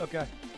Okay.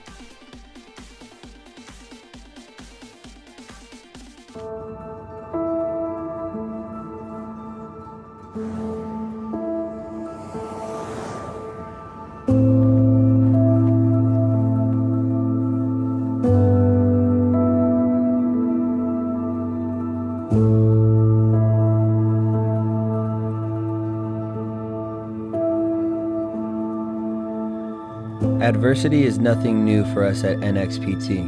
Adversity is nothing new for us at NXPT.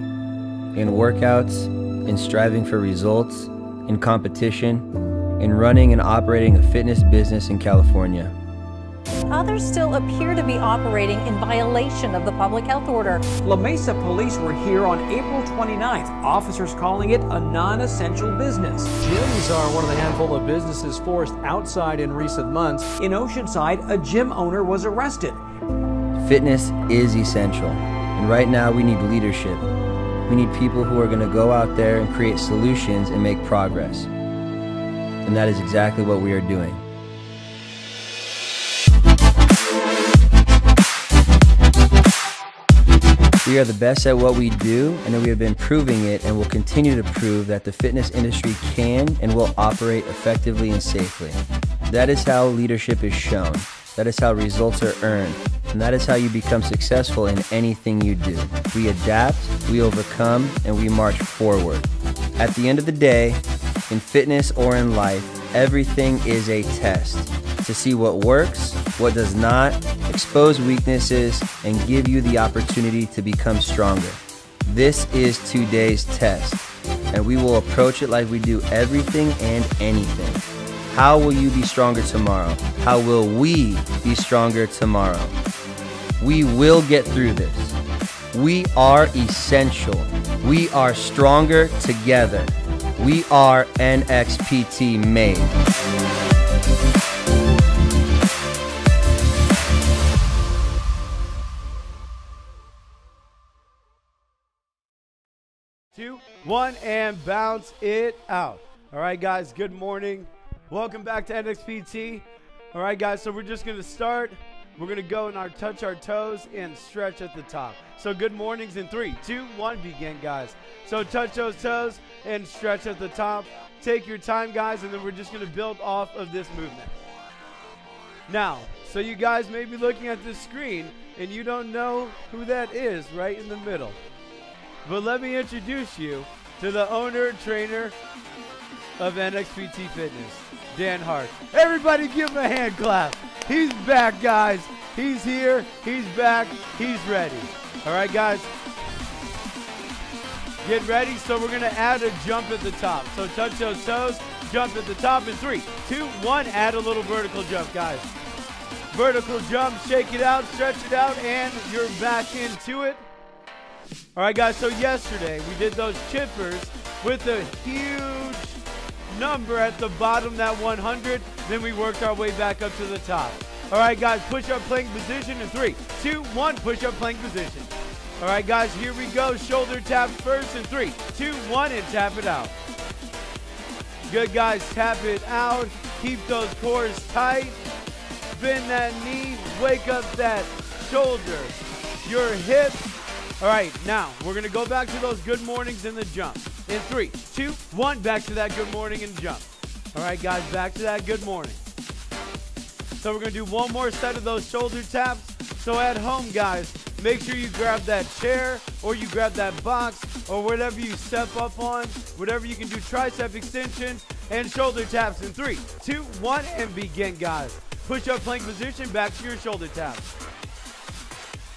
In workouts, in striving for results, in competition, in running and operating a fitness business in California. Others still appear to be operating in violation of the public health order. La Mesa police were here on April 29th, officers calling it a non essential business. Gyms are one of the handful of businesses forced outside in recent months. In Oceanside, a gym owner was arrested. Fitness is essential, and right now we need leadership. We need people who are going to go out there and create solutions and make progress. And that is exactly what we are doing. We are the best at what we do, and we have been proving it and will continue to prove that the fitness industry can and will operate effectively and safely. That is how leadership is shown. That is how results are earned. And that is how you become successful in anything you do. We adapt, we overcome, and we march forward. At the end of the day, in fitness or in life, everything is a test to see what works, what does not, expose weaknesses, and give you the opportunity to become stronger. This is today's test, and we will approach it like we do everything and anything. How will you be stronger tomorrow? How will we be stronger tomorrow? We will get through this. We are essential. We are stronger together. We are NXPT made. Two, one, and bounce it out. All right, guys, good morning. Welcome back to NXPT. All right, guys, so we're just going to start. We're going to go and our touch our toes and stretch at the top. So good mornings in three, two, one, begin, guys. So touch those toes and stretch at the top. Take your time, guys, and then we're just going to build off of this movement. Now, so you guys may be looking at this screen and you don't know who that is right in the middle. But let me introduce you to the owner, trainer of NXPT Fitness, Dan Hart. Everybody give him a hand clap. He's back, guys. He's here. He's back. He's ready. All right, guys. Get ready. So we're going to add a jump at the top. So touch those toes. Jump at the top in three, two, one. Add a little vertical jump, guys. Vertical jump. Shake it out. Stretch it out. And you're back into it. All right, guys. So yesterday we did those chippers with a huge number at the bottom, that 100. Then we worked our way back up to the top. All right, guys. Push up plank position in three, two, one. Push up plank position. All right, guys. Here we go. Shoulder tap first in three, two, one, and tap it out. Good, guys. Tap it out. Keep those cores tight. Bend that knee. Wake up that shoulder. Your hips. All right, now we're going to go back to those good mornings in the jump. In three, two, one, back to that good morning and jump. All right, guys, back to that good morning. So we're going to do one more set of those shoulder taps. So at home, guys, make sure you grab that chair or you grab that box or whatever you step up on, whatever you can do tricep extensions and shoulder taps in three, two, one, and begin, guys. Push up plank position, back to your shoulder taps.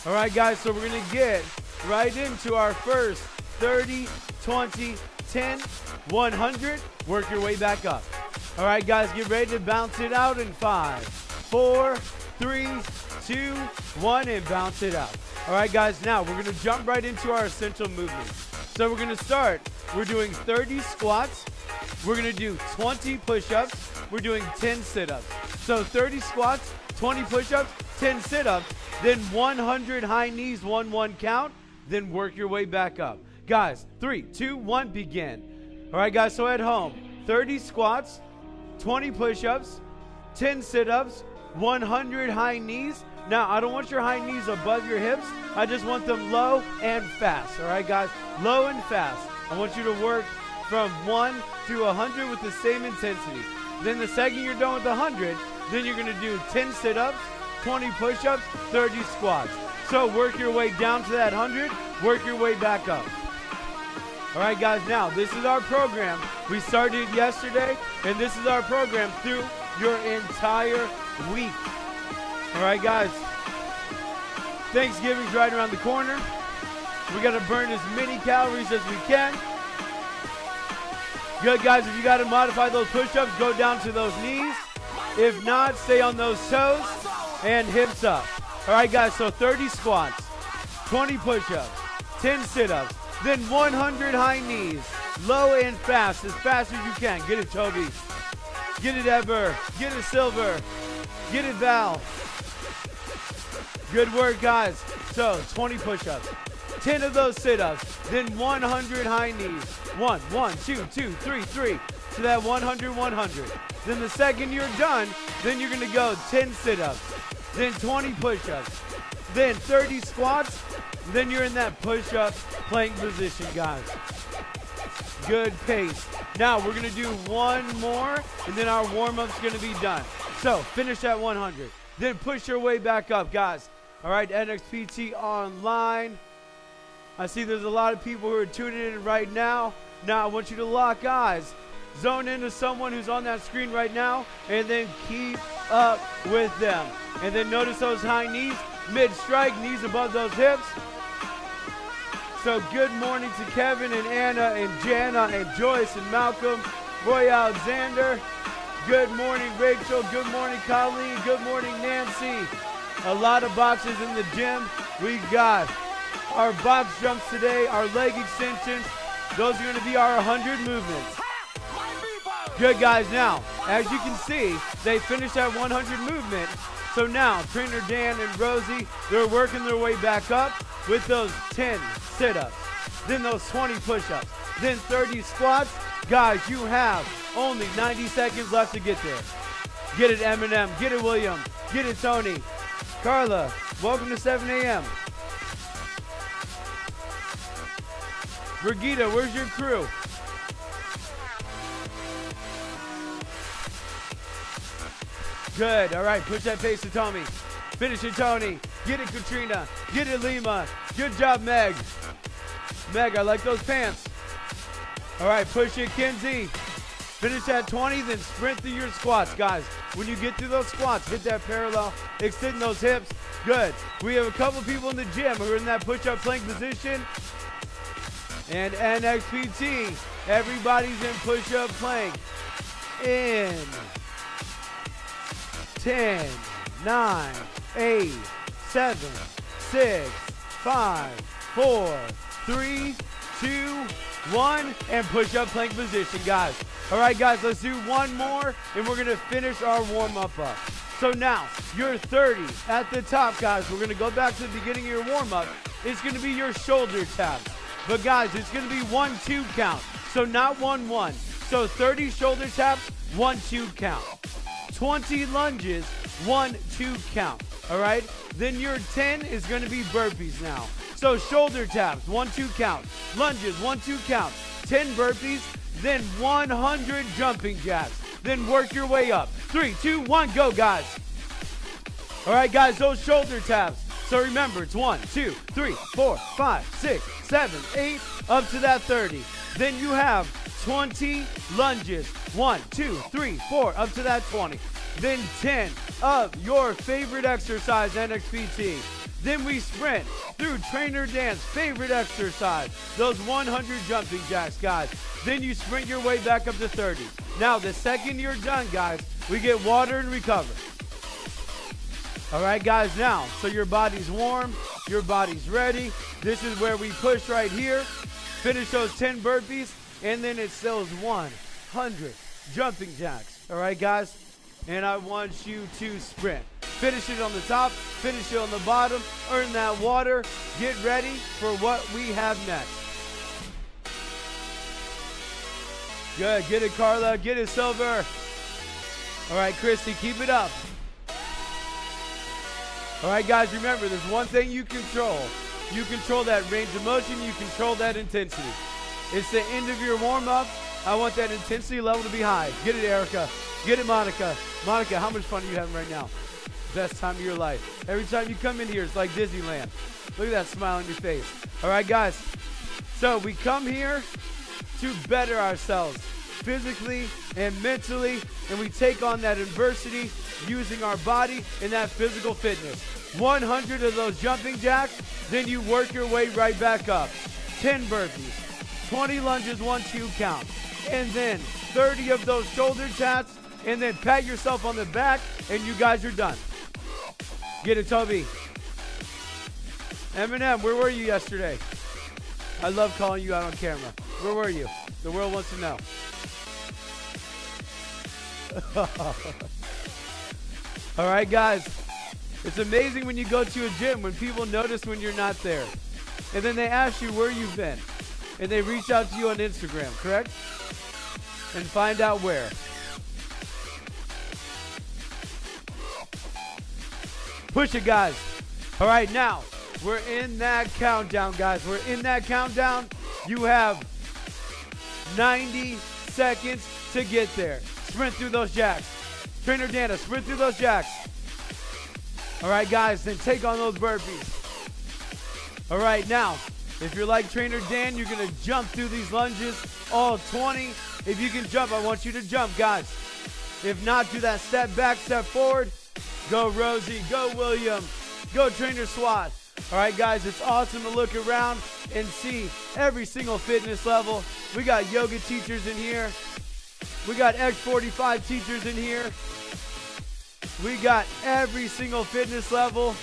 All right, guys, so we're going to get right into our first 30, 20, 10, 100. Work your way back up. All right, guys, get ready to bounce it out in five, four, three, two, one, and bounce it out. All right, guys, now we're going to jump right into our essential movement. So we're going to start. We're doing 30 squats. We're going to do 20 push-ups. We're doing 10 sit-ups. So 30 squats, 20 push-ups, 10 sit-ups, then 100 high knees, one one count, then work your way back up. Guys, three, two, one, begin. All right, guys, so at home, 30 squats, 20 push-ups, 10 sit-ups, 100 high knees, Now, I don't want your high knees above your hips. I just want them low and fast. All right, guys? Low and fast. I want you to work from 1 to 100 with the same intensity. Then the second you're done with 100, then you're going to do 10 sit-ups, 20 push-ups, 30 squats. So work your way down to that 100, work your way back up. All right, guys, now this is our program. We started yesterday, and this is our program through your entire week. All right, guys. Thanksgiving's right around the corner. We got to burn as many calories as we can. Good, guys. If you got to modify those push ups, go down to those knees. If not, stay on those toes and hips up. All right, guys. So 30 squats, 20 push ups, 10 sit ups, then 100 high knees, low and fast, as fast as you can. Get it, Toby. Get it, Ever. Get it, Silver. Get it, Val. Good work, guys. So 20 push ups, 10 of those sit ups, then 100 high knees. One, one, two, two, three, three. To that 100, 100. Then the second you're done, then you're gonna go 10 sit ups, then 20 push ups, then 30 squats. Then you're in that push up plank position, guys. Good pace. Now we're gonna do one more, and then our warm up's gonna be done. So finish at 100. Then push your way back up, guys. All right, NXPT online. I see there's a lot of people who are tuning in right now. Now I want you to lock eyes, zone into someone who's on that screen right now, and then keep up with them. And then notice those high knees, mid strike, knees above those hips. So good morning to Kevin and Anna and Jana and Joyce and Malcolm, Roy Alexander. Good morning, Rachel. Good morning, Colleen. Good morning, Nancy. A lot of boxes in the gym. We got our box jumps today, our leg extensions. Those are going to be our 100 movements. Good guys. Now, as you can see, they finished that 100 movement. So now, trainer Dan and Rosie, they're working their way back up with those 10 sit-ups, then those 20 push-ups, then 30 squats. Guys, you have only 90 seconds left to get there. Get it, Eminem. Get it, William. Get it, Tony. Carla, welcome to 7 a.m. Brigida, where's your crew? Good. All right, push that pace to Tommy. Finish it, Tony. Get it, Katrina. Get it, Lima. Good job, Meg. Meg, I like those pants. All right, push it, Kinsey. Finish at 20, then sprint through your squats, guys. When you get through those squats, hit that parallel, extend those hips. Good. We have a couple people in the gym who are in that push-up plank position. And NXPT, everybody's in push-up plank. In 10, 9, 8, 7, 6, 5, 4, 3, 2, 1, and push up plank position, guys. All right, guys, let's do one more, and we're going to finish our warm up up. So now, you're 30 at the top, guys. We're going to go back to the beginning of your warm up. It's going to be your shoulder taps. But, guys, it's going to be one, two count. So, not one, one. So, 30 shoulder taps, one, two count. 20 lunges, one, two count. All right? Then your 10 is going to be burpees now. So shoulder taps, one, two count. Lunges, one, two count. 10 burpees, then 100 jumping jacks. Then work your way up. Three, two, one, go, guys. All right, guys, those shoulder taps. So remember, it's one, two, three, four, five, six, seven, eight, up to that 30. Then you have 20 lunges. One, two, three, four, up to that 20. Then 10 of your favorite exercise, NXPT. Then we sprint through Trainer Dan's, favorite exercise, those 100 jumping jacks, guys. Then you sprint your way back up to 30. Now, the second you're done, guys, we get water and recover. All right, guys, now, so your body's warm, your body's ready. This is where we push right here, finish those 10 burpees, and then it sells 100 jumping jacks. All right, guys? And I want you to sprint. Finish it on the top, finish it on the bottom, earn that water. Get ready for what we have next. Good. Get it, Carla. Get it, Silver. All right, Christy, keep it up. All right, guys, remember, there's one thing you control. You control that range of motion, you control that intensity. It's the end of your warm up. I want that intensity level to be high. Get it, Erica. Get it, Monica. Monica, how much fun are you having right now? Best time of your life. Every time you come in here, it's like Disneyland. Look at that smile on your face. All right, guys. So we come here to better ourselves physically and mentally, and we take on that adversity using our body and that physical fitness. 100 of those jumping jacks, then you work your way right back up. 10 burpees, 20 lunges, one, two count, and then 30 of those shoulder taps, and then pat yourself on the back, and you guys are done. Get it, Toby. Eminem, where were you yesterday? I love calling you out on camera. Where were you? The world wants to know. All right, guys. It's amazing when you go to a gym when people notice when you're not there. And then they ask you where you've been. And they reach out to you on Instagram, correct? And find out where. Push it, guys. All right, now we're in that countdown, guys. We're in that countdown. You have 90 seconds to get there. Sprint through those jacks. Trainer Dana, sprint through those jacks. All right, guys, then take on those burpees. All right, now, if you're like Trainer Dan, you're going to jump through these lunges, all 20. If you can jump, I want you to jump, guys. If not, do that step back, step forward. Go Rosie, go William, go Trainer SWAT. All right, guys, it's awesome to look around and see every single fitness level. We got yoga teachers in here. We got X45 teachers in here. We got every single fitness level.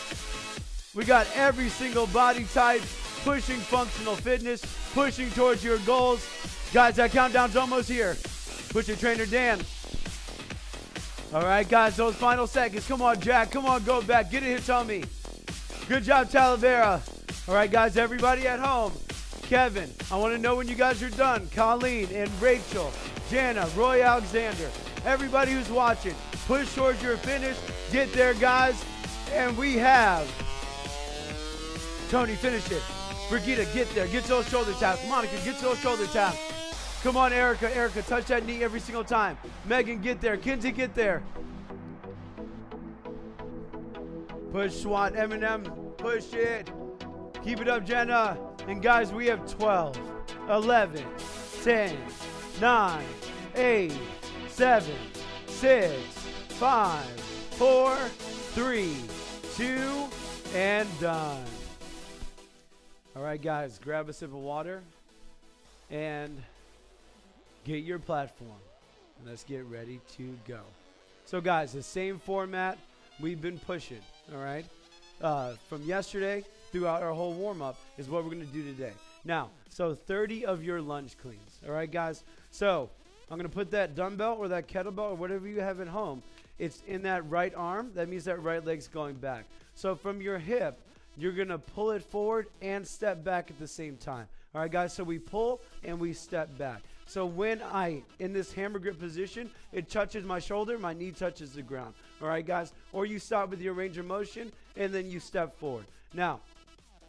We got every single body type pushing functional fitness, pushing towards your goals. Guys, that countdown's almost here. Push your trainer, Dan. All right, guys, those final seconds. Come on, Jack. Come on, go back. Get a hit on me. Good job, Talavera. All right, guys, everybody at home. Kevin, I want to know when you guys are done. Colleen and Rachel, Jana, Roy Alexander, everybody who's watching, push towards your finish. Get there, guys. And we have Tony, finish it. Brigitte, get there. Get to those shoulder taps. Monica, get to those shoulder taps. Come on, Erica. Erica, touch that knee every single time. Megan, get there. Kinsey, get there. Push SWAT, Eminem, push it. Keep it up, Jenna. And guys, we have 12, 11, 10, 9, 8, 7, 6, 5, 4, 3, 2, and done. All right, guys, grab a sip of water and get your platform. And let's get ready to go. So, guys, the same format we've been pushing, all right? Uh, from yesterday throughout our whole warm up is what we're going to do today. Now, so 30 of your lunge cleans, all right, guys? So, I'm going to put that dumbbell or that kettlebell or whatever you have at home. It's in that right arm. That means that right leg's going back. So, from your hip, you're going to pull it forward and step back at the same time. All right, guys, so we pull and we step back. So when I, in this hammer grip position, it touches my shoulder, my knee touches the ground. All right, guys? Or you start with your range of motion and then you step forward. Now,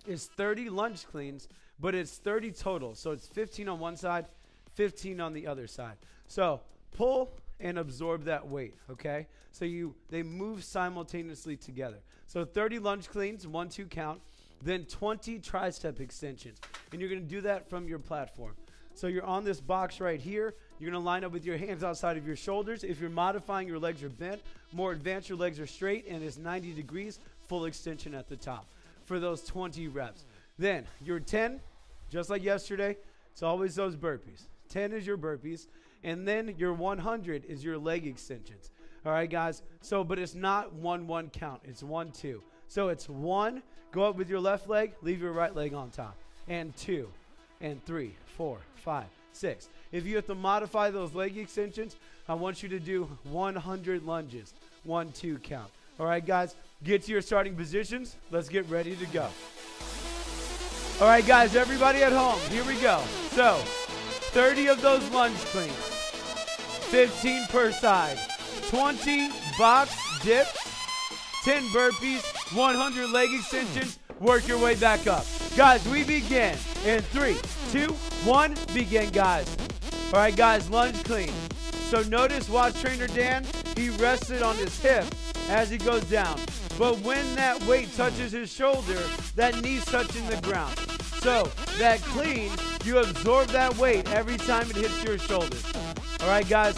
it's 30 lunge cleans, but it's 30 total. So it's 15 on one side, 15 on the other side. So pull and absorb that weight, okay? So you they move simultaneously together. So 30 lunge cleans, one, two count, then 20 tricep extensions. And you're gonna do that from your platform. So you're on this box right here. You're gonna line up with your hands outside of your shoulders. If you're modifying, your legs are bent. More advanced, your legs are straight and it's 90 degrees, full extension at the top for those 20 reps. Then your 10, just like yesterday, it's always those burpees. 10 is your burpees, and then your 100 is your leg extensions. All right, guys. So, but it's not one one count. It's one two. So it's one. Go up with your left leg. Leave your right leg on top. And two, and three, four, five, six. If you have to modify those leg extensions, I want you to do 100 lunges. One two count. All right, guys. Get to your starting positions. Let's get ready to go. All right, guys. Everybody at home. Here we go. So, 30 of those lunge cleans. 15 per side. 20 box dips, 10 burpees, 100 leg extensions, work your way back up. Guys, we begin in three, two, one, begin, guys. All right, guys, lunge clean. So notice, watch trainer Dan, he rested on his hip as he goes down. But when that weight touches his shoulder, that knee's touching the ground. So that clean, you absorb that weight every time it hits your shoulders. All right, guys.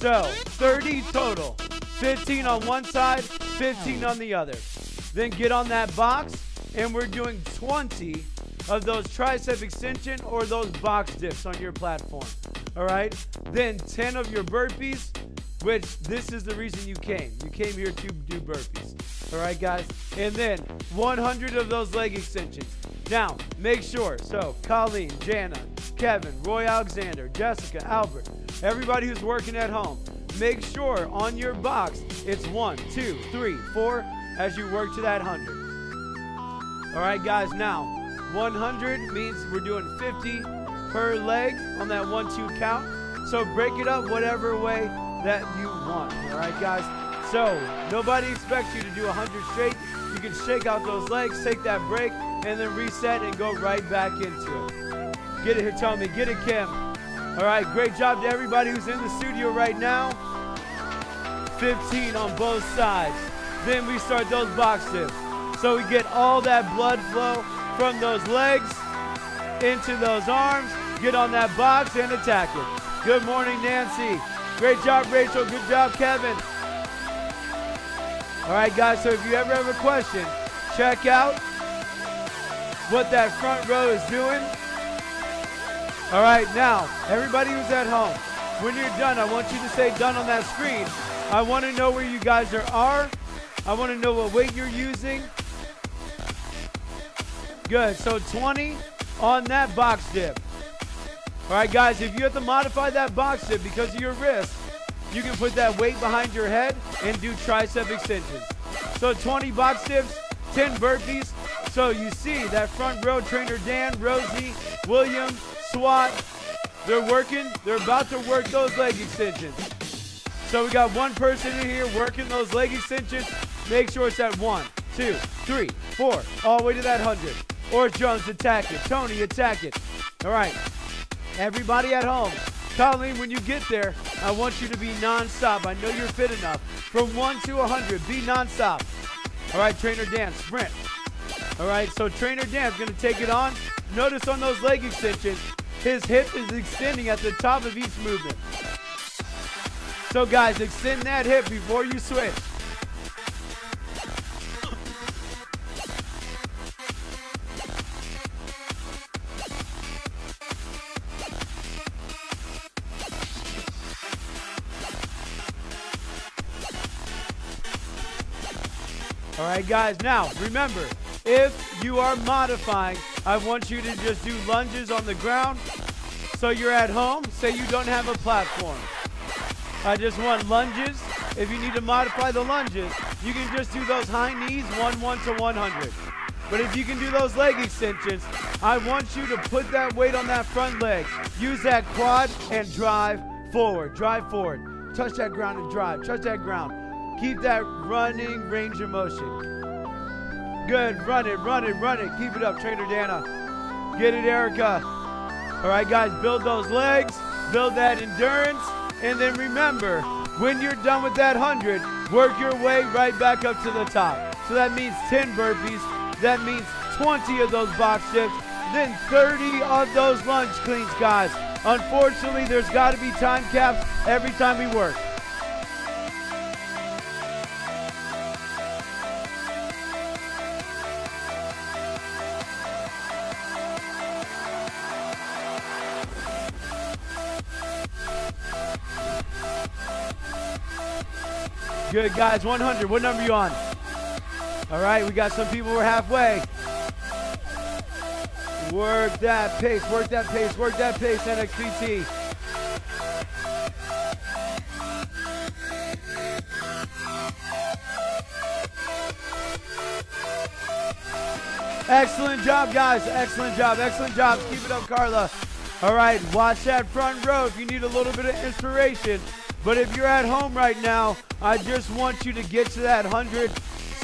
So 30 total. 15 on one side, 15 on the other. Then get on that box, and we're doing 20 of those tricep extension or those box dips on your platform. All right. Then 10 of your burpees, which this is the reason you came. You came here to do burpees. All right, guys. And then 100 of those leg extensions. Now, make sure. So, Colleen, Jana, Kevin, Roy Alexander, Jessica, Albert, everybody who's working at home, make sure on your box it's one, two, three, four as you work to that 100. All right, guys. Now, 100 means we're doing 50 per leg on that one, two count. So break it up whatever way that you want. All right, guys. So nobody expects you to do 100 straight. You can shake out those legs, take that break, and then reset and go right back into it. Get it Hitomi. Get it, Kim. All right, great job to everybody who's in the studio right now. 15 on both sides. Then we start those box dips. So we get all that blood flow from those legs into those arms. Get on that box and attack it. Good morning, Nancy. Great job, Rachel. Good job, Kevin. All right, guys, so if you ever have a question, check out what that front row is doing. All right, now, everybody who's at home, when you're done, I want you to say done on that screen. I want to know where you guys are. are. I want to know what weight you're using. Good, so 20 on that box dip. All right, guys, if you have to modify that box dip because of your wrist, you can put that weight behind your head and do tricep extensions. So 20 box dips, 10 burpees. So you see that front row trainer Dan, Rosie, William, SWAT, they're working. They're about to work those leg extensions. So we got one person in here working those leg extensions. Make sure it's at one, two, three, four, all the way to that 100. Or Jones, attack it. Tony, attack it. All right. Everybody at home, Colleen, when you get there, I want you to be nonstop. I know you're fit enough. From 1 to 100, be nonstop. All right, Trainer Dan, sprint. All right, so Trainer Dan's going to take it on. Notice on those leg extensions, his hip is extending at the top of each movement. So guys, extend that hip before you switch. All right, guys. Now, remember, if you are modifying, I want you to just do lunges on the ground. So you're at home. Say you don't have a platform. I just want lunges. If you need to modify the lunges, you can just do those high knees, 1 1 to 100. But if you can do those leg extensions, I want you to put that weight on that front leg. Use that quad and drive forward. Drive forward. Touch that ground and drive. Touch that ground. Keep that running range of motion. Good. Run it, run it, run it. Keep it up, Trainer Dana. Get it, Erica. All right, guys, build those legs, build that endurance, and then remember, when you're done with that 100, work your way right back up to the top. So that means 10 burpees, that means 20 of those box dips, then 30 of those lunge cleans, guys. Unfortunately, there's got to be time caps every time we work. Good, guys. 100. What number you on? All right, we got some people who are halfway. Work that pace, work that pace, work that pace, NXPT. Excellent job, guys. Excellent job. Excellent job. Keep it up, Carla. All right, watch that front row if you need a little bit of inspiration. But if you're at home right now, I just want you to get to that 100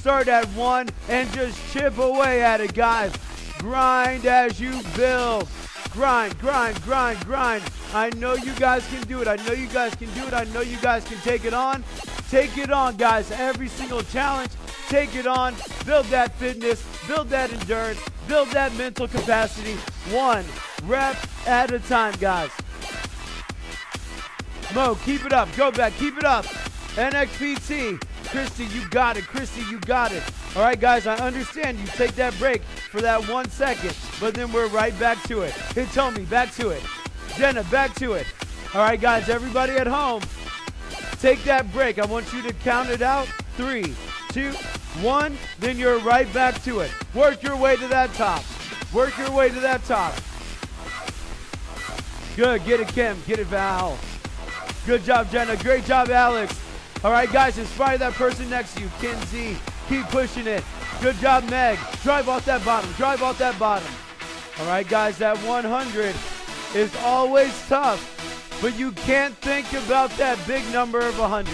Start at one and just chip away at it, guys. Grind as you build. Grind, grind, grind, grind. I know you guys can do it. I know you guys can do it. I know you guys can take it on. Take it on, guys. Every single challenge, take it on. Build that fitness, build that endurance, build that mental capacity. One rep at a time, guys. Mo, keep it up. Go back. Keep it up. NXPT. Christy, you got it. Christy, you got it. All right, guys, I understand you take that break for that one second, but then we're right back to it. Hitomi, back to it. Jenna, back to it. All right, guys, everybody at home, take that break. I want you to count it out. Three, two, one. Then you're right back to it. Work your way to that top. Work your way to that top. Good. Get it, Kim. Get it, Val. Good job, Jenna. Great job, Alex. All right, guys, inspire that person next to you. Kinsey, keep pushing it. Good job, Meg. Drive off that bottom. Drive off that bottom. All right, guys, that 100 is always tough, but you can't think about that big number of 100.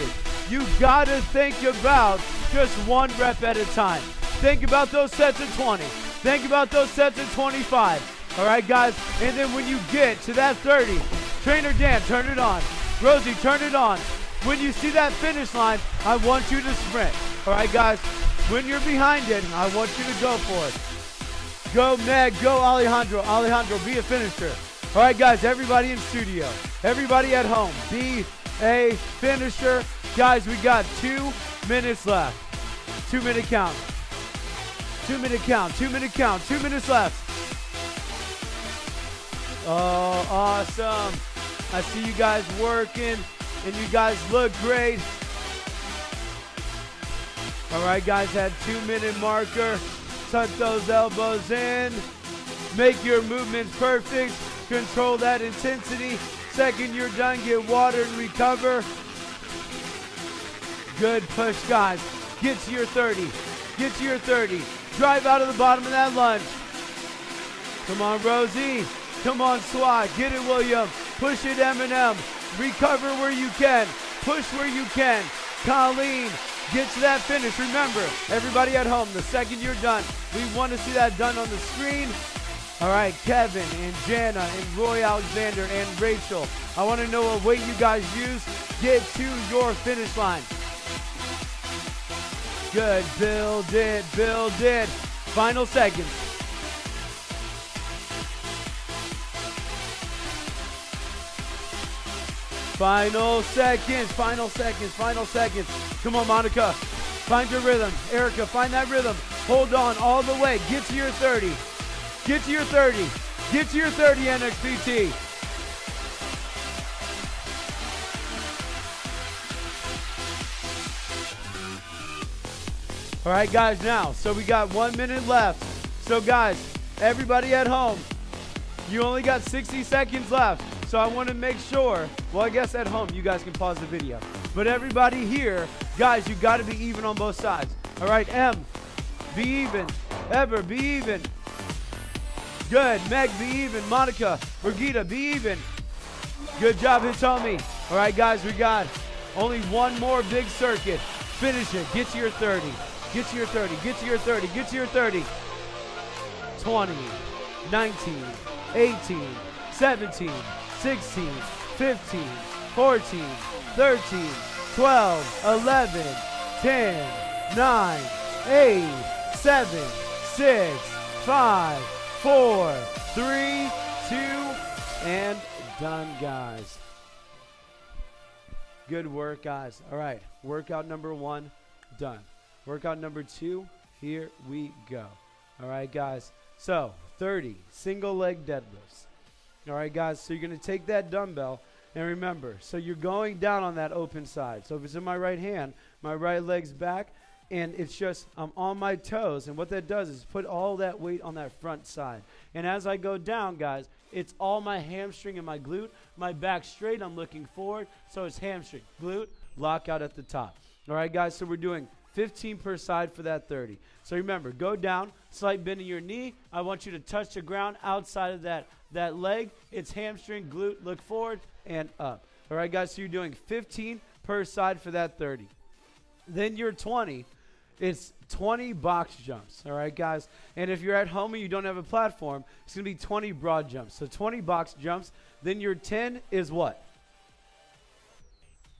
You got to think about just one rep at a time. Think about those sets of 20. Think about those sets of 25. All right, guys, and then when you get to that 30, Trainer Dan, turn it on. Rosie, turn it on. When you see that finish line, I want you to sprint. All right, guys, when you're behind it, I want you to go for it. Go, Meg. Go, Alejandro. Alejandro, be a finisher. All right, guys, everybody in studio, everybody at home, be a finisher. Guys, we got two minutes left. Two minute count. Two minute count. Two minute count. Two minutes left. Oh, awesome. I see you guys working, and you guys look great. All right, guys, that two minute marker. Tuck those elbows in. Make your movements perfect. Control that intensity. Second you're done, get water and recover. Good push, guys. Get to your 30. Get to your 30. Drive out of the bottom of that lunge. Come on, Rosie. Come on, Swat. Get it, William. Push it, Eminem. Recover where you can. Push where you can. Colleen, get to that finish. Remember, everybody at home, the second you're done, we want to see that done on the screen. All right, Kevin and Jana and Roy Alexander and Rachel. I want to know what weight you guys use. Get to your finish line. Good. Build it. Build it. Final seconds. Final seconds. Final seconds. Final seconds. Come on, Monica. Find your rhythm. Erica, find that rhythm. Hold on all the way. Get to your 30. Get to your 30. Get to your 30, NXPT. All right, guys, now, so we got one minute left. So, guys, everybody at home, you only got 60 seconds left. So, I want to make sure, well, I guess at home, you guys can pause the video. But everybody here, guys, you got to be even on both sides. All right, M, be even. Ever, be even. Good. Meg, be even. Monica, Brigida, be even. Good job, Hitomi. All right, guys, we got only one more big circuit. Finish it. Get to your 30. Get to your 30. Get to your 30. Get to your 30. 20, 19, 18, 17, 16, 15, 14, 13, 12, 11, 10, 9, 8, 7, 6, 5, 4, 3, 2, and done, guys. Good work, guys. All right, workout number one, done. Workout number two, here we go. All right, guys. So, 30 single leg deadlifts. All right, guys. So, you're going to take that dumbbell, and remember, so you're going down on that open side. So, if it's in my right hand, my right leg's back, and it's just, I'm on my toes. And what that does is put all that weight on that front side. And as I go down, guys, it's all my hamstring and my glute. My back straight, I'm looking forward. So, it's hamstring, glute, lockout at the top. All right, guys. So, we're doing 15 per side for that 30. So remember, go down, slight bend in your knee. I want you to touch the ground outside of that, that leg. It's hamstring, glute, look forward, and up. All right, guys, so you're doing 15 per side for that 30. Then your 20 it's 20 box jumps. All right, guys. And if you're at home and you don't have a platform, it's going to be 20 broad jumps. So 20 box jumps. Then your 10 is what?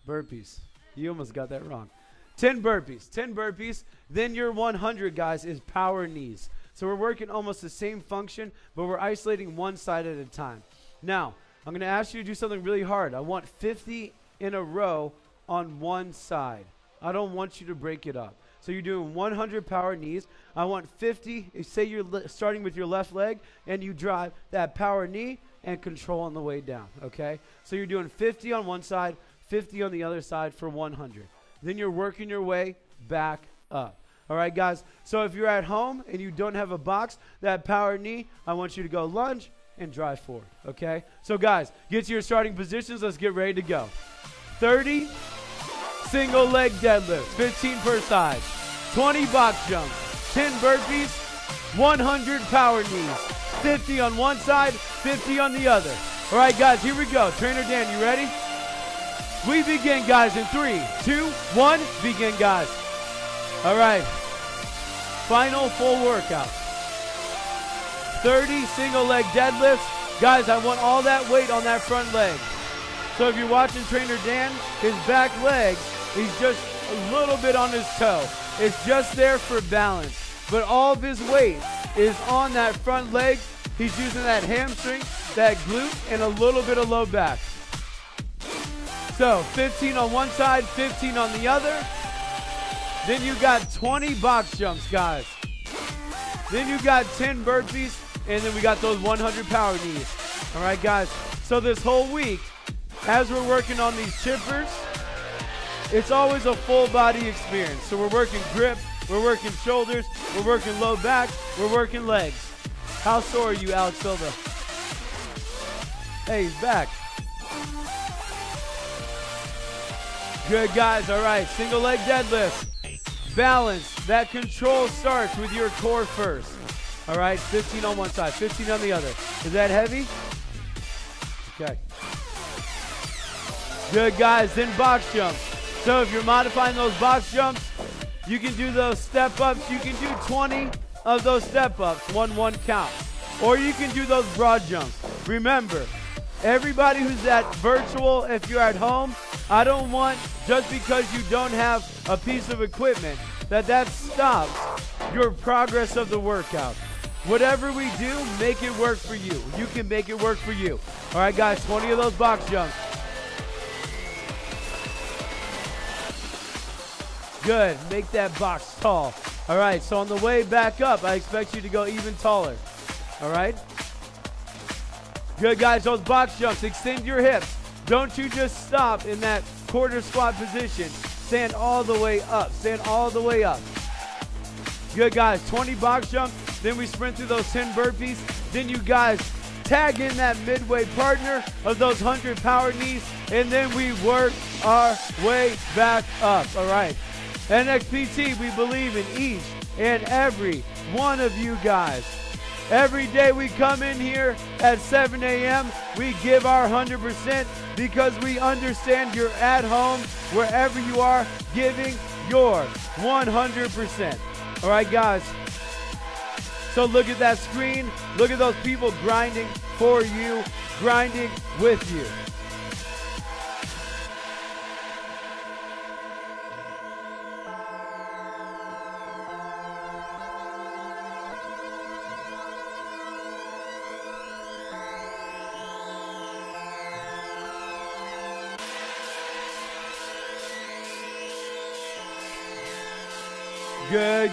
Burpees. You almost got that wrong. 10 burpees. 10 burpees. Then your 100, guys, is power knees. So we're working almost the same function, but we're isolating one side at a time. Now, I'm going to ask you to do something really hard. I want 50 in a row on one side. I don't want you to break it up. So you're doing 100 power knees. I want 50. Say you're starting with your left leg and you drive that power knee and control on the way down. Okay? So you're doing 50 on one side, 50 on the other side for 100. Then you're working your way back up. All right, guys. So if you're at home and you don't have a box, that power knee, I want you to go lunge and drive forward. Okay? So, guys, get to your starting positions. Let's get ready to go. 30 single leg deadlifts, 15 per side, 20 box jumps, 10 burpees, 100 power knees, 50 on one side, 50 on the other. All right, guys, here we go. Trainer Dan, you ready? We begin, guys, in three, two, one. Begin, guys. All right. Final full workout. 30 single leg deadlifts. Guys, I want all that weight on that front leg. So if you're watching Trainer Dan, his back leg, he's just a little bit on his toe. It's just there for balance. But all of his weight is on that front leg. He's using that hamstring, that glute, and a little bit of low back. So 15 on one side, 15 on the other. Then you got 20 box jumps, guys. Then you got 10 burpees, and then we got those 100 power knees. All right, guys. So this whole week, as we're working on these chippers, it's always a full body experience. So we're working grip, we're working shoulders, we're working low back, we're working legs. How sore are you, Alex Silva? Hey, he's back. Good, guys. All right, single leg deadlift. Balance. That control starts with your core first. All right, 15 on one side, 15 on the other. Is that heavy? Okay. Good, guys. Then box jumps. So if you're modifying those box jumps, you can do those step ups. You can do 20 of those step ups, one one count. Or you can do those broad jumps. Remember, everybody who's at virtual, if you're at home, I don't want just because you don't have a piece of equipment that that stops your progress of the workout. Whatever we do, make it work for you. You can make it work for you. All right, guys, 20 of those box jumps. Good. Make that box tall. All right, so on the way back up, I expect you to go even taller. All right? Good, guys. Those box jumps, extend your hips. Don't you just stop in that quarter squat position. Stand all the way up. Stand all the way up. Good, guys. 20 box jumps. Then we sprint through those 10 burpees. Then you guys tag in that midway partner of those 100 power knees. And then we work our way back up. All right. NXPT, we believe in each and every one of you guys. Every day we come in here at 7 a.m., we give our 100% because we understand you're at home, wherever you are, giving your 100%. All right, guys. So look at that screen. Look at those people grinding for you, grinding with you.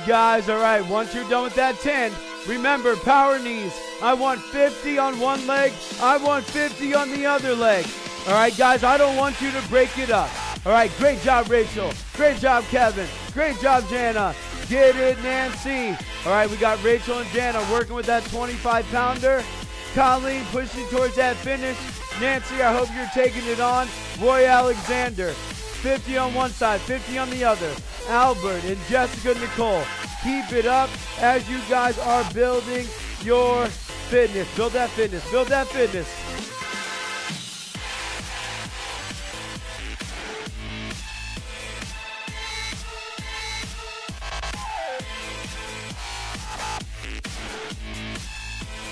Guys. All right, once you're done with that 10, remember power knees. I want 50 on one leg, I want 50 on the other leg. All right, guys, I don't want you to break it up. All right, great job, Rachel. Great job, Kevin. Great job, Jana. Get it, Nancy. All right, we got Rachel and Jana working with that 25 pounder. Colleen pushing towards that finish. Nancy, I hope you're taking it on. Roy Alexander, 50 on one side, 50 on the other. Albert, and Jessica Nicole. Keep it up as you guys are building your fitness. Build that fitness. Build that fitness.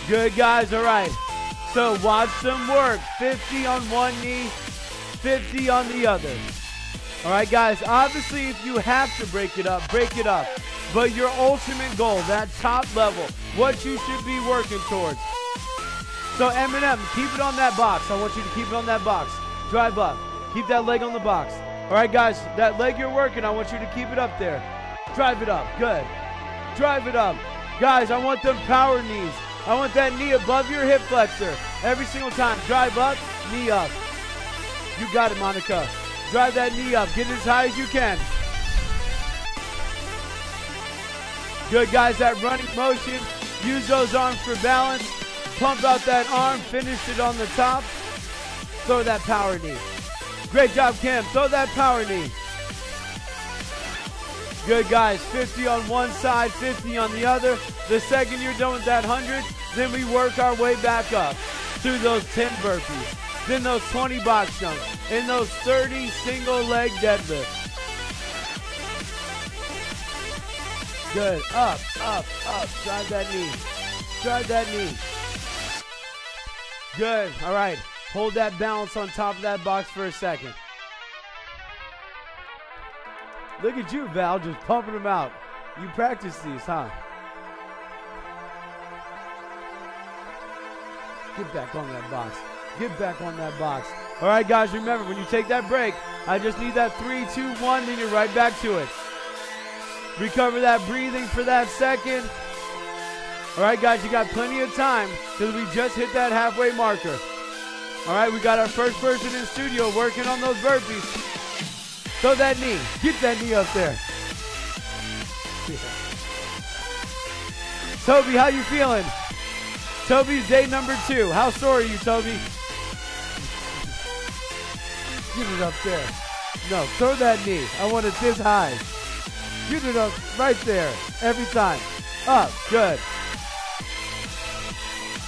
Good guys, all right. So watch them work. 50 on one knee, 50 on the other. All right, guys. Obviously, if you have to break it up, break it up. But your ultimate goal, that top level, what you should be working towards. So Eminem, keep it on that box. I want you to keep it on that box. Drive up. Keep that leg on the box. All right, guys. That leg you're working, I want you to keep it up there. Drive it up. Good. Drive it up. Guys, I want them power knees. I want that knee above your hip flexor every single time. Drive up, knee up. You got it, Monica. Drive that knee up. Get it as high as you can. Good, guys. That running motion. Use those arms for balance. Pump out that arm. Finish it on the top. Throw that power knee. Great job, Cam. Throw that power knee. Good, guys. 50 on one side, 50 on the other. The second you're done with that 100, then we work our way back up through those 10 burpees, then those 20 box jumps, and those 30 single leg deadlifts. Good. Up, up, up. Drive that knee. Drive that knee. Good. All right. Hold that balance on top of that box for a second. Look at you, Val, just pumping them out. You practice these, huh? Get back on that box. Get back on that box. All right, guys, remember, when you take that break, I just need that three, two, one, then you're right back to it. Recover that breathing for that second. All right, guys, you got plenty of time because we just hit that halfway marker. All right, we got our first person in studio working on those burpees. Throw that knee. Get that knee up there. Toby, how you feeling? Toby's day number two. How sore are you, Toby? Get it up there. No, throw that knee. I want it this high. Get it up right there. Every time. Up. Good.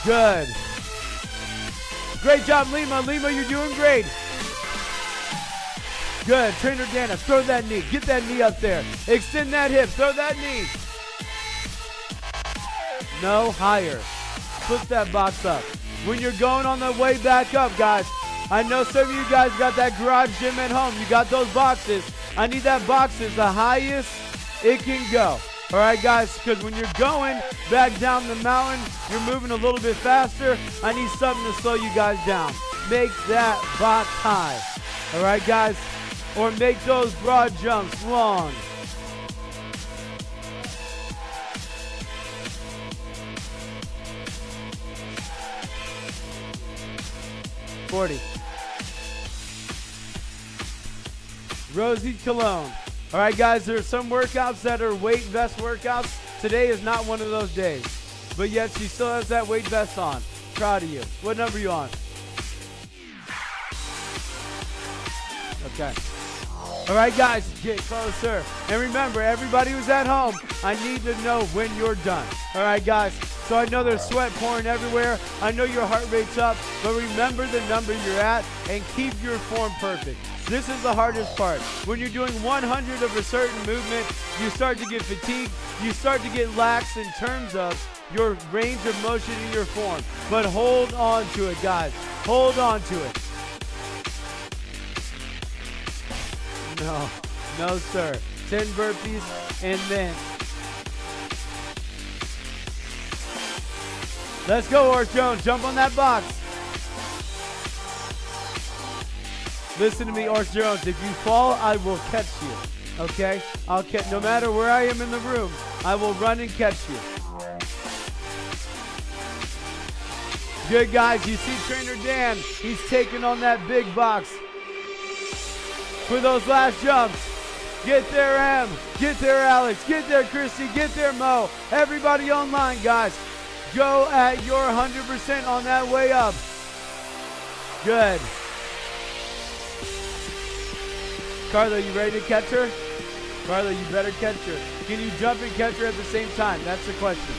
Good. Great job, Lima. Lima, you're doing great. Good. Trainer Dana, throw that knee. Get that knee up there. Extend that hip. Throw that knee. No, higher. Put that box up. When you're going on the way back up, guys, I know some of you guys got that garage gym at home. You got those boxes. I need that boxes the highest it can go. All right, guys, because when you're going back down the mountain, you're moving a little bit faster. I need something to slow you guys down. Make that box high. All right, guys? Or make those broad jumps long. Forty. Rosie Cologne. All right, guys, there are some workouts that are weight vest workouts. Today is not one of those days. But yet she still has that weight vest on. Proud of you. What number are you on? Okay. All right, guys, get closer. And remember, everybody who's at home, I need to know when you're done. All right, guys. So I know there's sweat pouring everywhere. I know your heart rate's up, but remember the number you're at and keep your form perfect. This is the hardest part. When you're doing 100 of a certain movement, you start to get fatigued. You start to get lax in terms of your range of motion in your form. But hold on to it, guys. Hold on to it. No, no, sir. 10 burpees and then. Let's go, Ors Jones. Jump on that box. Listen to me, Ors Jones. If you fall, I will catch you. Okay? I'll catch. No matter where I am in the room, I will run and catch you. Good guys. You see Trainer Dan. He's taking on that big box for those last jumps. Get there, Em. Get there, Alex. Get there, Christy. Get there, Mo. Everybody online, guys. Go at your 100% on that way up. Good. Carla, you ready to catch her? Carla, you better catch her. Can you jump and catch her at the same time? That's the question.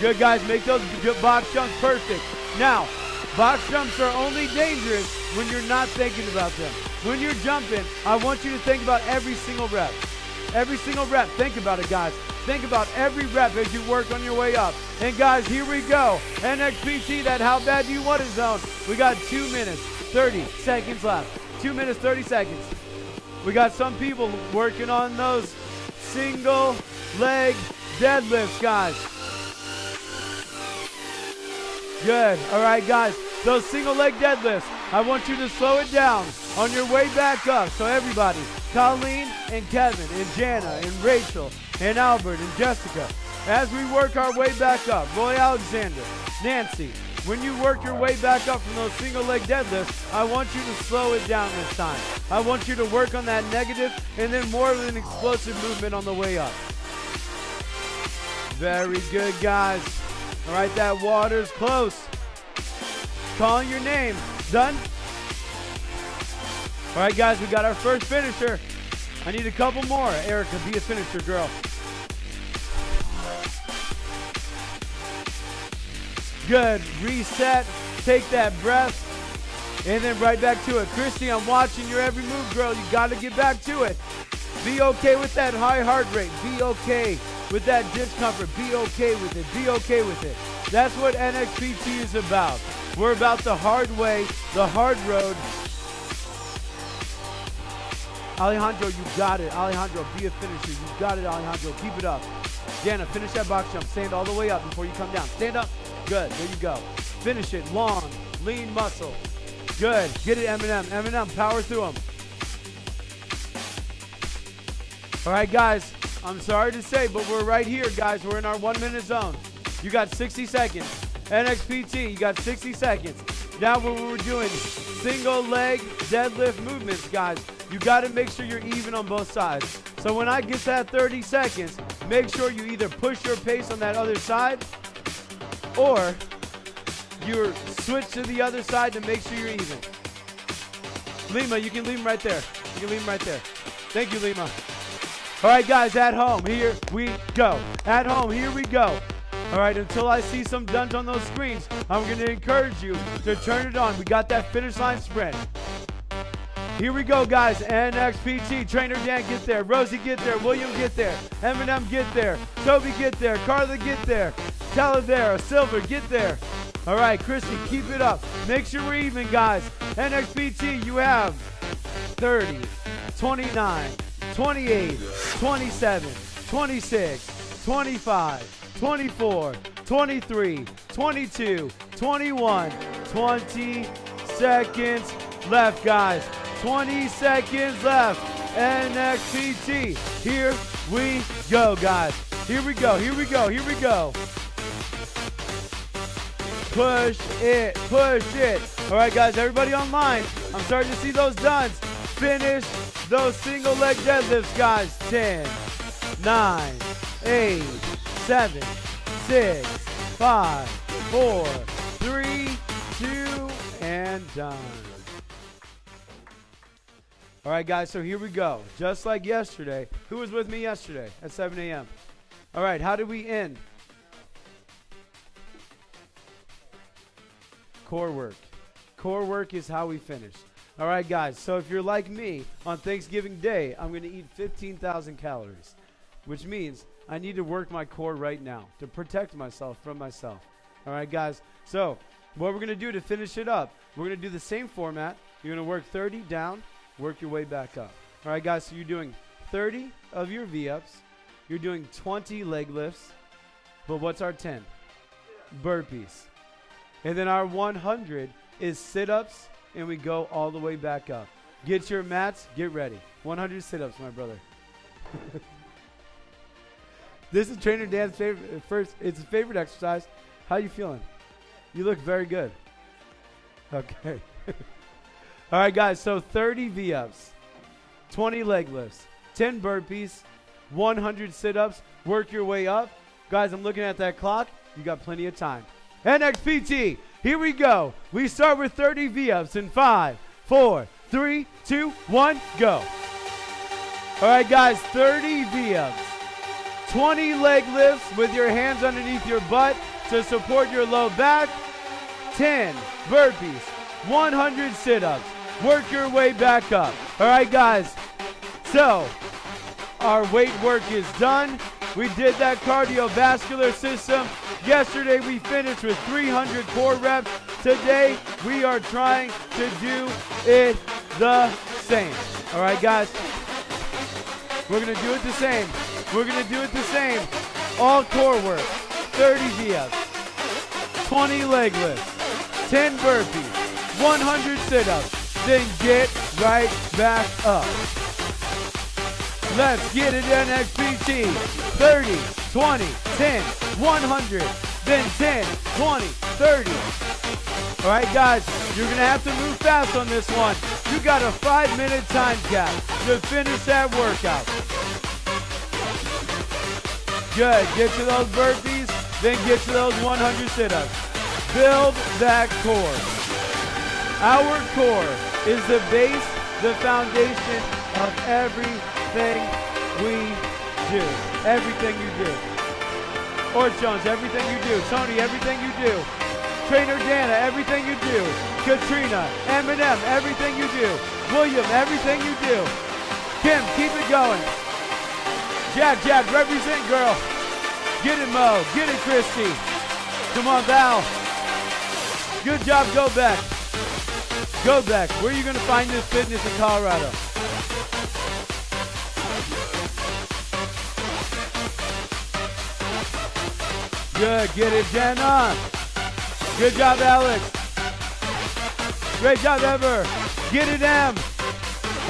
Good, guys. Make those box jumps perfect. Now, box jumps are only dangerous when you're not thinking about them. When you're jumping, I want you to think about every single rep. Every single rep. Think about it, guys. Think about every rep as you work on your way up. And guys, here we go. NXPT, that how bad do you want it zone. We got two minutes, 30 seconds left. Two minutes, 30 seconds. We got some people working on those single leg deadlifts, guys. Good. All right, guys. Those single leg deadlifts, I want you to slow it down on your way back up. So everybody, Colleen and Kevin and Jana and Rachel and Albert and Jessica, as we work our way back up, Roy Alexander, Nancy, when you work your way back up from those single leg deadlifts, I want you to slow it down this time. I want you to work on that negative and then more of an explosive movement on the way up. Very good, guys. All right, that water's close. Calling your name. Done? All right, guys, we got our first finisher. I need a couple more. Erica, be a finisher, girl. Good. Reset. Take that breath. And then right back to it. Christy, I'm watching your every move, girl. You got to get back to it. Be okay with that high heart rate. Be okay with that discomfort. Be okay with it. Be okay with it. That's what NXPT is about. We're about the hard way, the hard road. Alejandro, you got it. Alejandro, be a finisher. You got it, Alejandro. Keep it up. Jana, finish that box jump. Stand all the way up before you come down. Stand up. Good. There you go. Finish it. Long, lean muscle. Good. Get it, Eminem. Eminem, power through them. All right, guys. I'm sorry to say, but we're right here, guys. We're in our one minute zone. You got 60 seconds. NXPT, you got 60 seconds. Now when we're doing single leg deadlift movements, guys, you got to make sure you're even on both sides. So when I get that 30 seconds, make sure you either push your pace on that other side or you switch to the other side to make sure you're even. Lima, you can leave him right there. You can leave him right there. Thank you, Lima. All right, guys, at home, here we go. At home, here we go. All right, until I see some duns on those screens, I'm going to encourage you to turn it on. We got that finish line sprint. Here we go, guys. NXPT, Trainer Dan, get there. Rosie, get there. William, get there. Eminem, get there. Toby, get there. Carla, get there. Talavera, Silver, get there. All right, Christy, keep it up. Make sure we're even, guys. NXPT, you have 30, 29, 28, 27, 26, 25, 24, 23, 22, 21, 20 seconds left, guys. 20 seconds left. NXPT. Here we go, guys. Here we go. Here we go. Here we go. Push it. Push it. All right, guys. Everybody online. I'm starting to see those duns. Finish those single leg deadlifts, guys. 10, 9, 8, 7, 6, 5, 4, 3, 2, and done. All right, guys, so here we go. Just like yesterday. Who was with me yesterday at 7 a.m.? All right, how did we end? Core work. Core work is how we finish. All right, guys, so if you're like me, on Thanksgiving Day, I'm going to eat 15,000 calories, which means I need to work my core right now to protect myself from myself. All right, guys, so what we're going to do to finish it up, we're going to do the same format. You're going to work 30 down, work your way back up. All right, guys, so you're doing 30 of your V ups, you're doing 20 leg lifts, but what's our 10? Burpees. And then our 100 is sit ups, and we go all the way back up. Get your mats, get ready. 100 sit ups, my brother. this is Trainer Dan's favorite. Uh, first, it's his favorite exercise. How you feeling? You look very good. Okay. All right, guys. So 30 V ups, 20 leg lifts, 10 burpees, 100 sit ups. Work your way up. Guys, I'm looking at that clock. You got plenty of time. NXPT, here we go. We start with 30 V ups in five, four, three, two, one, go. All right, guys, 30 V ups, 20 leg lifts with your hands underneath your butt to support your low back, 10 burpees, 100 sit ups. Work your way back up. All right, guys. So, our weight work is done. We did that cardiovascular system. Yesterday we finished with 300 core reps. Today we are trying to do it the same. All right, guys. We're going to do it the same. We're going to do it the same. All core work. 30 V-ups, 20 leg lifts, 10 burpees, 100 sit-ups. Then get right back up. Let's get it NXPT. 30, 20, 10, 100, then 10, 20, 30. All right, guys, you're going to have to move fast on this one. You got a five-minute time cap to finish that workout. Good. Get to those burpees, then get to those 100 sit-ups. Build that core. Our core is the base, the foundation of everything we do. Everything you do. Or Jones, everything you do. Tony, everything you do. Trainer Dana, everything you do. Katrina, Eminem, everything you do. William, everything you do. Kim, keep it going. Jack, Jack, represent, girl. Get it, Mo. Get it, Christy. Come on, Val. Good job, go back. Go back. Where are you going to find this fitness in Colorado? Good. Get it, Jenna. Good job, Alex. Great job, Ever. Get it, M.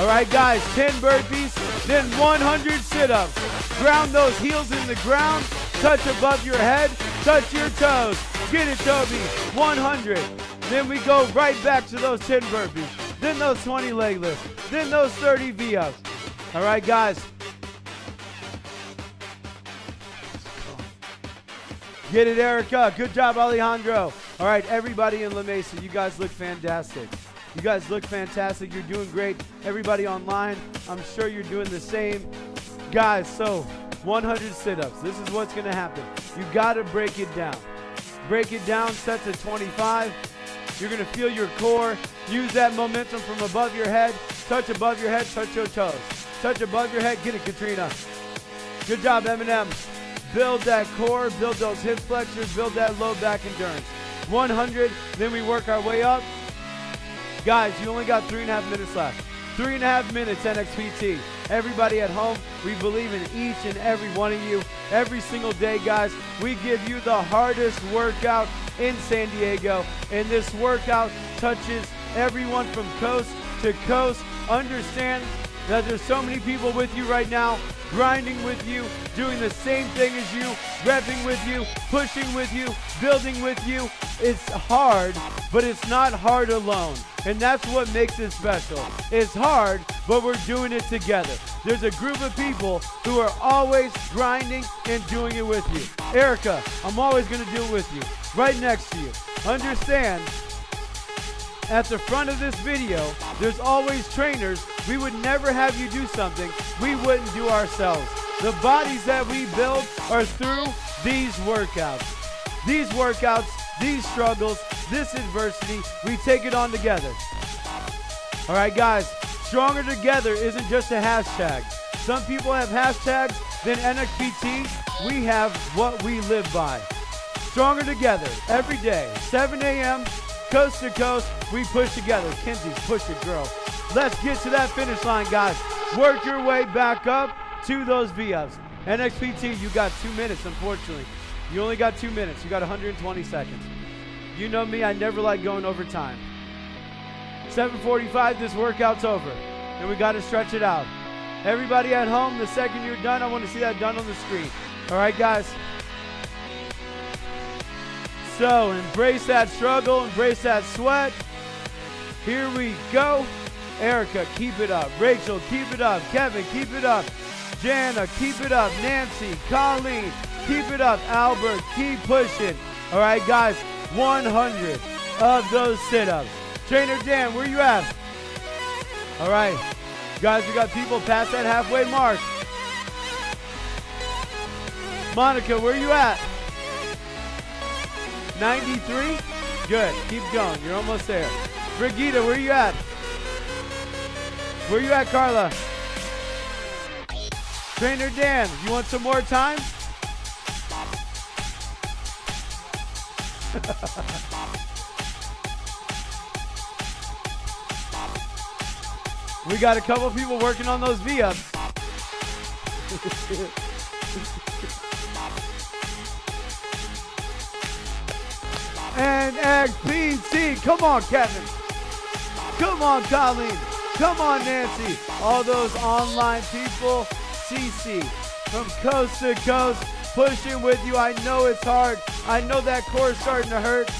All right, guys. 10 burpees, then 100 sit-ups. Ground those heels in the ground. Touch above your head. Touch your toes. Get it, Toby. 100. Then we go right back to those 10 burpees. Then those 20 leg lifts. Then those 30 V-ups. All right, guys. Get it, Erica. Good job, Alejandro. All right, everybody in La Mesa, you guys look fantastic. You guys look fantastic. You're doing great. Everybody online, I'm sure you're doing the same. Guys, so 100 sit-ups. This is what's going to happen. You got to break it down. Break it down, set to 25. You're going to feel your core. Use that momentum from above your head. Touch above your head, touch your toes. Touch above your head, get it, Katrina. Good job, Eminem. Build that core, build those hip flexors, build that low back endurance. 100, then we work our way up. Guys, you only got three and a half minutes left. Three and a half minutes NXPT. Everybody at home, we believe in each and every one of you. Every single day, guys, we give you the hardest workout in San Diego. And this workout touches everyone from coast to coast. Understand that there's so many people with you right now, grinding with you, doing the same thing as you, repping with you, pushing with you, building with you. It's hard, but it's not hard alone. And that's what makes it special. It's hard, but we're doing it together. There's a group of people who are always grinding and doing it with you. Erica, I'm always going to do it with you, right next to you. Understand at the front of this video, there's always trainers. We would never have you do something we wouldn't do ourselves. The bodies that we build are through these workouts. These workouts, these struggles, this adversity, we take it on together. All right, guys, stronger together isn't just a hashtag. Some people have hashtags, then NXPT, we have what we live by. Stronger together every day, 7 a.m., coast to coast, we push together. Kenzie's push it, girl. Let's get to that finish line, guys. Work your way back up to those V-ups. NXPT, you got two minutes, unfortunately. You only got two minutes. You got 120 seconds. You know me, I never like going over time. 745, this workout's over. And we got to stretch it out. Everybody at home, the second you're done, I want to see that done on the screen. All right, guys? So embrace that struggle, embrace that sweat. Here we go. Erica, keep it up. Rachel, keep it up. Kevin, keep it up. Jana, keep it up. Nancy, Colleen, keep it up. Albert, keep pushing. All right, guys, 100 of those sit-ups. Trainer Dan, where you at? All right, guys, we got people past that halfway mark. Monica, where you at? 93? Good. Keep going. You're almost there. Brigida, where you at? Where you at, Carla? Trainer Dan, you want some more time? we got a couple people working on those V-ups. NXPT. Come on, Kevin. Come on, Colleen. Come on, Nancy. All those online people. CC from coast to coast, pushing with you. I know it's hard. I know that core is starting to hurt.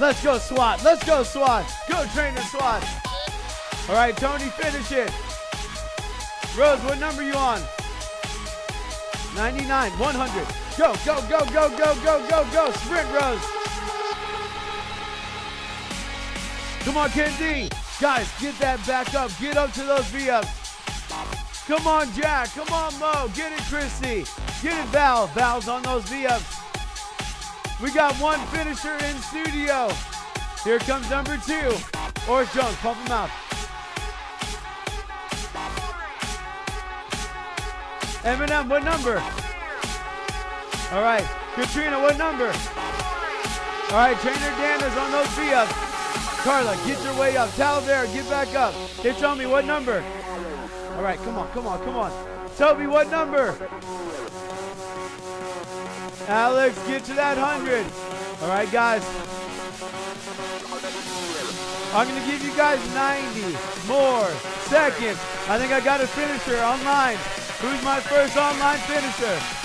Let's go, SWAT. Let's go, SWAT. Go, trainer SWAT. All right, Tony, finish it. Rose, what number you on? 99, 100. Go, go, go, go, go, go, go, go. Sprint, Rose. Come on, Kendi. Guys, get that back up. Get up to those V-ups. Come on, Jack. Come on, Mo. Get it, Christy. Get it, Val. Val's on those V-ups. We got one finisher in studio. Here comes number two. Orange Jones, pump him out. Eminem, what number? All right. Katrina, what number? All right, Trainer Dan is on those V-ups. Carla, get your way up. Talavera, get back up. Hey, tell me what number? All right, come on, come on, come on. Toby, what number? Alex, get to that 100. All right, guys. I'm going to give you guys 90 more seconds. I think I got a finisher online. Who's my first online finisher?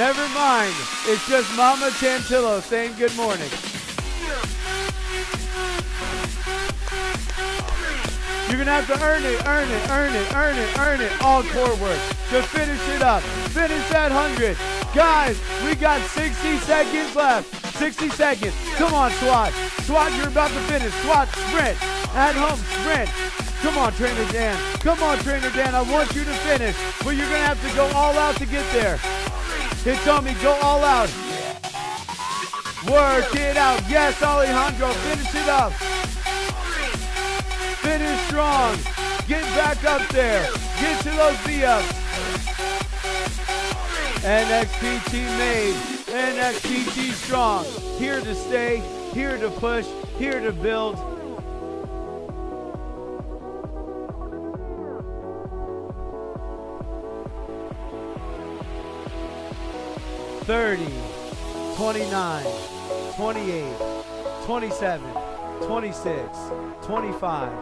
Never mind. It's just Mama Tantillo saying good morning. You're going to have to earn it, earn it, earn it, earn it, earn it. All core work to finish it up. Finish that 100. Guys, we got 60 seconds left. 60 seconds. Come on, SWAT. SWAT, you're about to finish. SWAT, sprint. At home, sprint. Come on, Trainer Dan. Come on, Trainer Dan. I want you to finish, but you're going to have to go all out to get there. Hey, Tommy, go all out. Work it out. Yes, Alejandro, finish it up. Finish strong. Get back up there. Get to those V-ups. NXPT made. NXPT strong. Here to stay. Here to push. Here to build. Thirty, twenty-nine, twenty-eight, twenty-seven, twenty-six, twenty-five,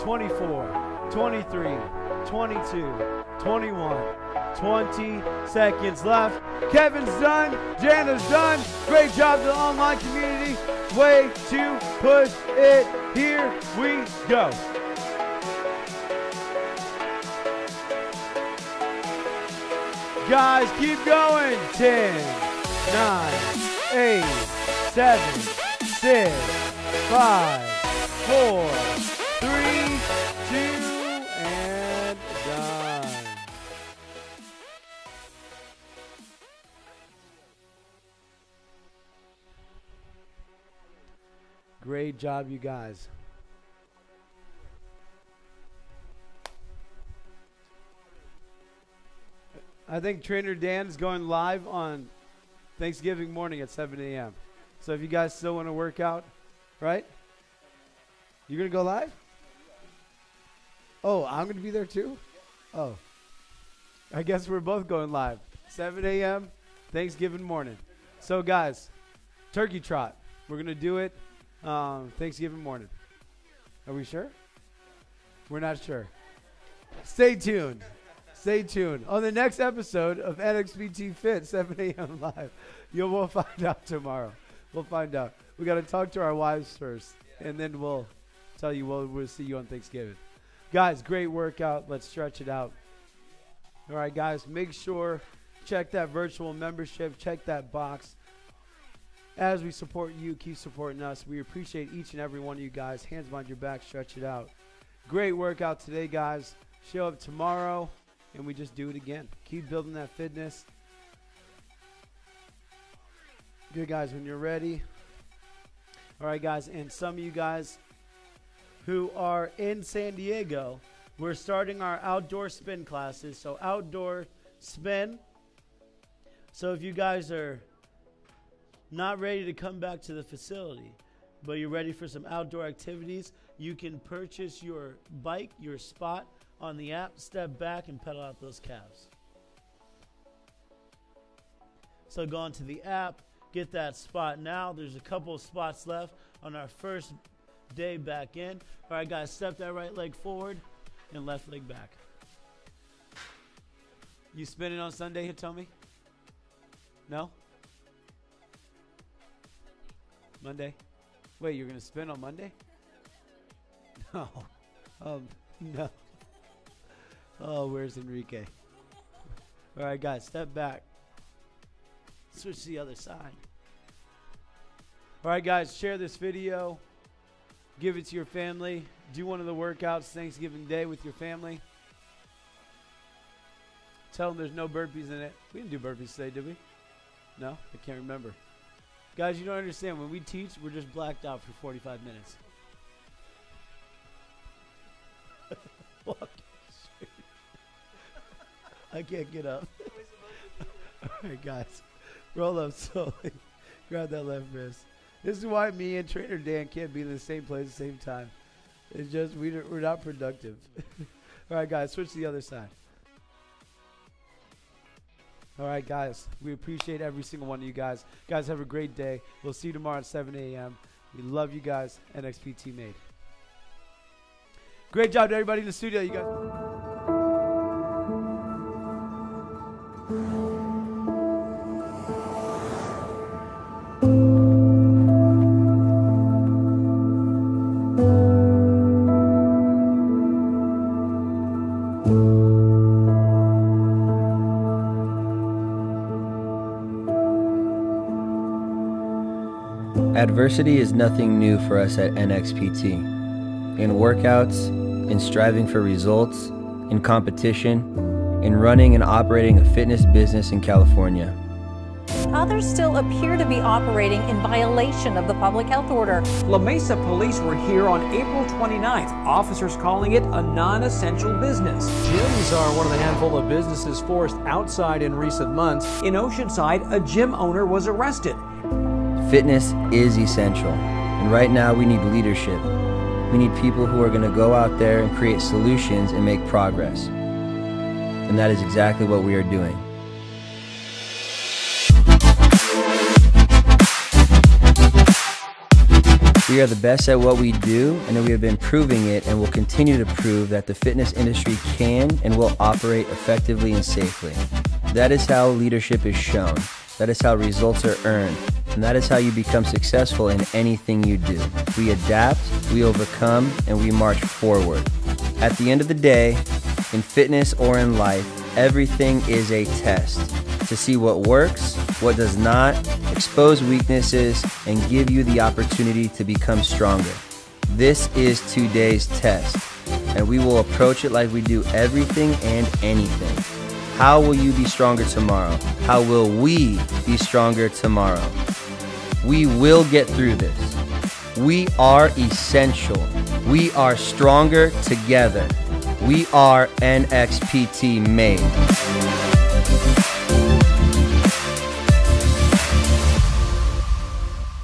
twenty-four, twenty-three, twenty-two, twenty-one. 20 seconds left. Kevin's done. Jana's done. Great job to the online community. Way to push it. Here we go. Guys, keep going. 10, 9, 8, 7, 6, 5, 4, 3, 2, and done. Great job, you guys. I think Trainer Dan is going live on Thanksgiving morning at 7 a.m. So if you guys still want to work out, right? You're going to go live? Oh, I'm going to be there too? Oh. I guess we're both going live. 7 a.m. Thanksgiving morning. So, guys, turkey trot. We're going to do it um, Thanksgiving morning. Are we sure? We're not sure. Stay tuned. Stay tuned. On the next episode of NXPT Fit, 7 a.m. live, you'll find out tomorrow. We'll find out. We got to talk to our wives first, and then we'll tell you we'll, we'll see you on Thanksgiving. Guys, great workout. Let's stretch it out. All right, guys, make sure check that virtual membership, check that box. As we support you, keep supporting us. We appreciate each and every one of you guys. Hands behind your back, stretch it out. Great workout today, guys. Show up tomorrow, and we just do it again. Keep building that fitness. Good, guys, when you're ready. All right, guys, and some of you guys who are in San Diego, we're starting our outdoor spin classes. So, outdoor spin. So, if you guys are not ready to come back to the facility, but you're ready for some outdoor activities, you can purchase your bike, your spot on the app, step back, and pedal out those calves. So go onto the app, get that spot now. There's a couple of spots left on our first day back in. All right, guys, step that right leg forward and left leg back. You spinning on Sunday, Hitomi? No? Monday? Wait, you're going to spin on Monday? No. Um, no. Oh, where's Enrique? All right, guys, step back. Switch to the other side. All right, guys, share this video. Give it to your family. Do one of the workouts Thanksgiving Day with your family. Tell them there's no burpees in it. We didn't do burpees today, did we? No? I can't remember. Guys, you don't understand. When we teach, we're just blacked out for 45 minutes. I can't get up. All right, guys. Roll up slowly. Grab that left wrist. This is why me and Trainer Dan can't be in the same place at the same time. It's just we we're not productive. All right, guys. Switch to the other side. All right, guys. We appreciate every single one of you guys. Guys, have a great day. We'll see you tomorrow at 7 a.m. We love you guys. NXPT made. Great job to everybody in the studio, you guys. Adversity is nothing new for us at NXPT. In workouts, in striving for results, in competition, in running and operating a fitness business in California. Others still appear to be operating in violation of the public health order. La Mesa police were here on April 29th, officers calling it a non essential business. Gyms are one of the handful of businesses forced outside in recent months. In Oceanside, a gym owner was arrested. Fitness is essential, and right now we need leadership. We need people who are going to go out there and create solutions and make progress. And that is exactly what we are doing. We are the best at what we do, and we have been proving it and will continue to prove that the fitness industry can and will operate effectively and safely. That is how leadership is shown. That is how results are earned. And that is how you become successful in anything you do. We adapt, we overcome, and we march forward. At the end of the day, in fitness or in life, everything is a test to see what works, what does not, expose weaknesses, and give you the opportunity to become stronger. This is today's test, and we will approach it like we do everything and anything. How will you be stronger tomorrow? How will we be stronger tomorrow? We will get through this. We are essential. We are stronger together. We are NXPT made.